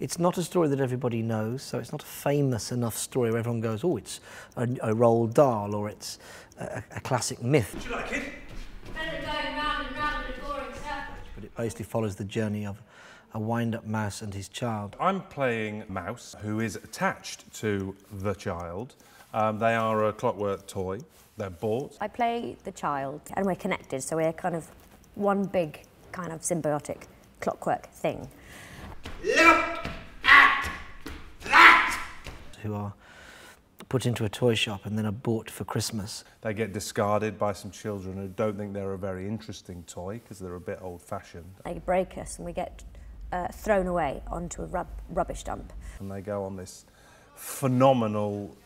It's not a story that everybody knows, so it's not a famous enough story where everyone goes, oh, it's a, a Roald Dahl or it's a, a classic myth. Do you like it? Round and round in a boring circle. But it basically follows the journey of a wind-up mouse and his child. I'm playing Mouse, who is attached to the child. Um, they are a clockwork toy. They're bought. I play the child and we're connected, so we're kind of one big kind of symbiotic clockwork thing. Who are put into a toy shop and then are bought for Christmas. They get discarded by some children who don't think they're a very interesting toy because they're a bit old-fashioned. They break us and we get uh, thrown away onto a rub- rubbish dump. And they go on this phenomenal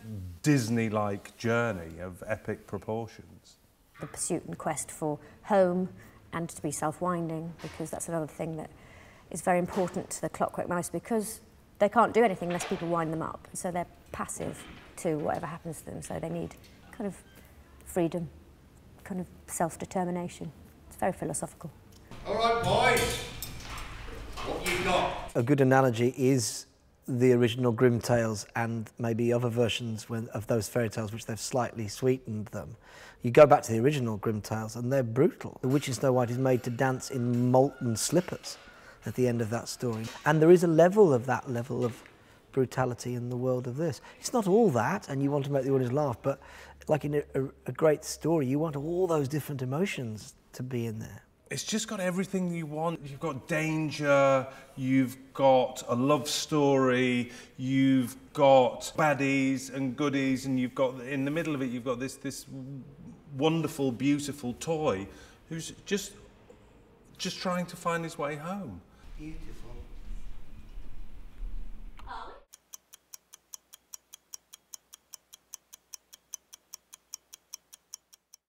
Disney-like journey of epic proportions. The pursuit and quest for home and to be self-winding, because that's another thing that is very important to the clockwork mouse because they can't do anything unless people wind them up. So they're passive to whatever happens to them. So they need kind of freedom, kind of self-determination. It's very philosophical. All right, boys. What you got? A good analogy is the original Grimm tales and maybe other versions when, of those fairy tales which they've slightly sweetened them. You go back to the original Grimm tales and they're brutal. The witch in Snow White is made to dance in molten slippers at the end of that story. And there is a level of that level of brutality in the world of this. It's not all that, and you want to make the audience laugh, but like in a, a, great story, you want all those different emotions to be in there. It's just got everything you want. You've got danger, you've got a love story, you've got baddies and goodies, and you've got in the middle of it, you've got this this wonderful, beautiful toy who's just just trying to find his way home. Beautiful.